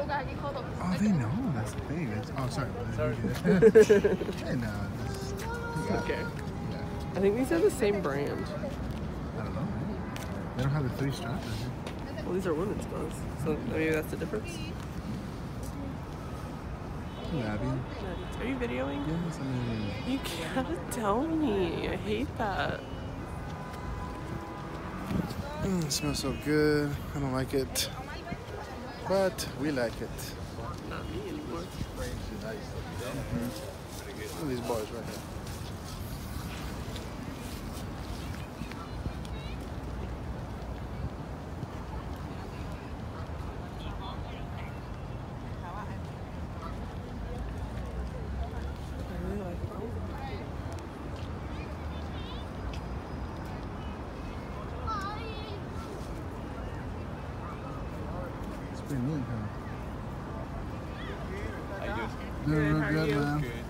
Oh, they know. That's the thing. That's, oh, sorry. Sorry. hey, no. This, yeah, Okay. Yeah. I think these are the same brand. I don't know. They don't have the three straps. does? Well, these are women's clothes, so maybe that's the difference. Abby. Are you videoing? Yes, I mean. You gotta tell me. I hate that. Mm, it smells so good. I don't like it. But we like it. Not me anymore. Mm-hmm. Look at these bars right here. I really like them. It's pretty neat, huh? I just Doing real good, man. good.